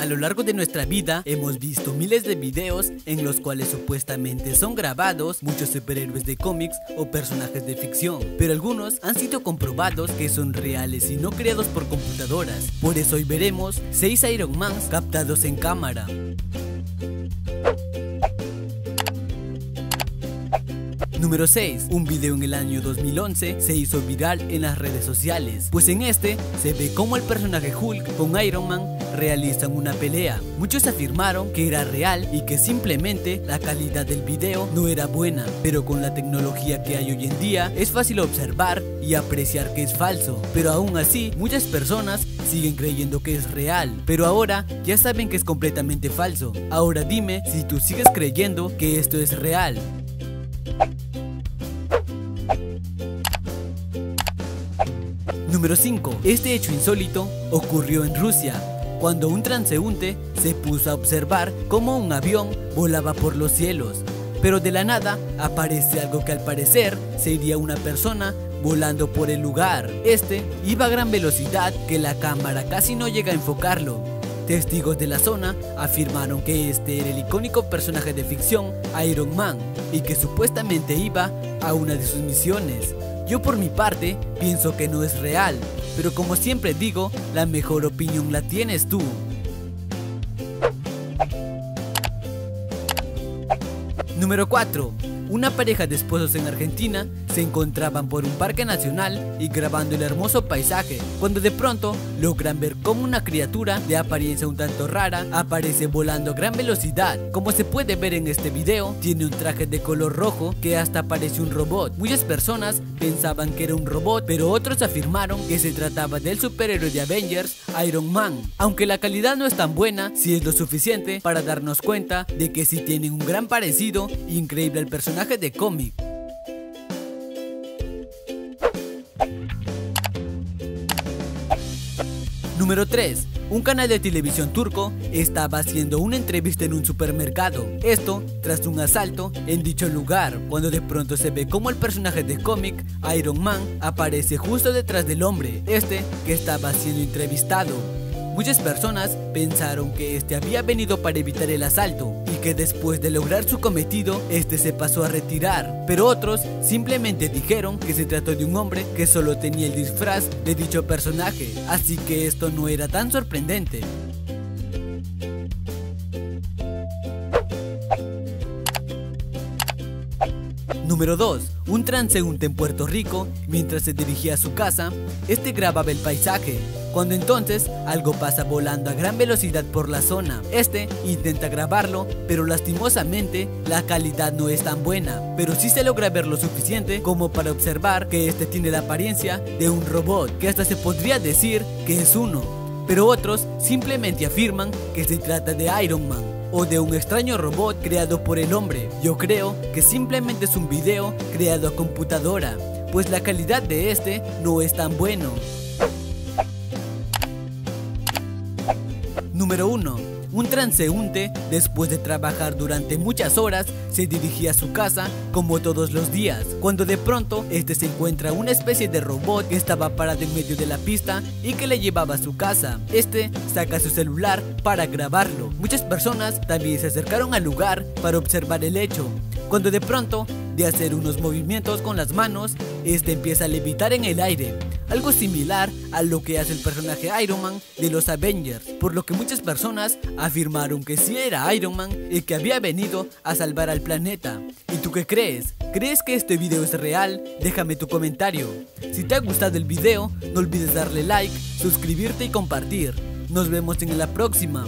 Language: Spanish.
A lo largo de nuestra vida hemos visto miles de videos en los cuales supuestamente son grabados muchos superhéroes de cómics o personajes de ficción, pero algunos han sido comprobados que son reales y no creados por computadoras. Por eso hoy veremos 6 Iron Mans captados en cámara. Número 6. Un video en el año 2011 se hizo viral en las redes sociales, pues en este se ve como el personaje Hulk con Iron Man realizan una pelea. Muchos afirmaron que era real y que simplemente la calidad del video no era buena, pero con la tecnología que hay hoy en día es fácil observar y apreciar que es falso, pero aún así muchas personas siguen creyendo que es real, pero ahora ya saben que es completamente falso. Ahora dime si tú sigues creyendo que esto es real. Número 5. Este hecho insólito ocurrió en Rusia, cuando un transeúnte se puso a observar cómo un avión volaba por los cielos. Pero de la nada aparece algo que al parecer sería una persona volando por el lugar. Este iba a gran velocidad que la cámara casi no llega a enfocarlo. Testigos de la zona afirmaron que este era el icónico personaje de ficción Iron Man y que supuestamente iba a una de sus misiones. Yo por mi parte pienso que no es real, pero como siempre digo, la mejor opinión la tienes tú. Número 4. Una pareja de esposos en Argentina se encontraban por un parque nacional y grabando el hermoso paisaje, cuando de pronto logran ver como una criatura de apariencia un tanto rara aparece volando a gran velocidad. Como se puede ver en este video, tiene un traje de color rojo que hasta parece un robot. Muchas personas pensaban que era un robot, pero otros afirmaron que se trataba del superhéroe de Avengers, Iron Man. Aunque la calidad no es tan buena, sí es lo suficiente para darnos cuenta de que sí tienen un gran parecido increíble al personaje de cómic. Número 3. Un canal de televisión turco estaba haciendo una entrevista en un supermercado. Esto tras un asalto en dicho lugar, cuando de pronto se ve como el personaje de cómic, Iron Man, aparece justo detrás del hombre, este que estaba siendo entrevistado. Muchas personas pensaron que este había venido para evitar el asalto que después de lograr su cometido, este se pasó a retirar. Pero otros simplemente dijeron que se trató de un hombre que solo tenía el disfraz de dicho personaje, así que esto no era tan sorprendente. Número 2. Un transeúnte en Puerto Rico, mientras se dirigía a su casa, este grababa el paisaje, cuando entonces algo pasa volando a gran velocidad por la zona. Este intenta grabarlo, pero lastimosamente la calidad no es tan buena, pero sí se logra ver lo suficiente como para observar que este tiene la apariencia de un robot, que hasta se podría decir que es uno, pero otros simplemente afirman que se trata de Iron Man o de un extraño robot creado por el hombre. Yo creo que simplemente es un video creado a computadora, pues la calidad de este no es tan bueno. Número 1. Un transeúnte, después de trabajar durante muchas horas, se dirigía a su casa como todos los días, cuando de pronto este se encuentra una especie de robot que estaba parado en medio de la pista y que le llevaba a su casa. Este saca su celular para grabarlo. Muchas personas también se acercaron al lugar para observar el hecho, cuando de pronto, de hacer unos movimientos con las manos, este empieza a levitar en el aire, algo similar a lo que hace el personaje Iron Man de los Avengers, por lo que muchas personas afirmaron que sí era Iron Man y que había venido a salvar al planeta. ¿Y tú qué crees? ¿Crees que este video es real? Déjame tu comentario. Si te ha gustado el video, no olvides darle like, suscribirte y compartir. Nos vemos en la próxima.